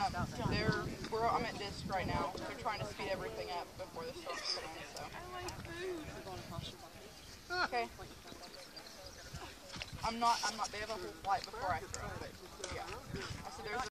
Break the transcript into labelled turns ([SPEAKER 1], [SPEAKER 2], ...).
[SPEAKER 1] up. they're, we're, I'm at disc right now. They're trying to speed everything up before the storm's coming, so. Okay. I'm not, I'm not, they have a whole flight before I throw, but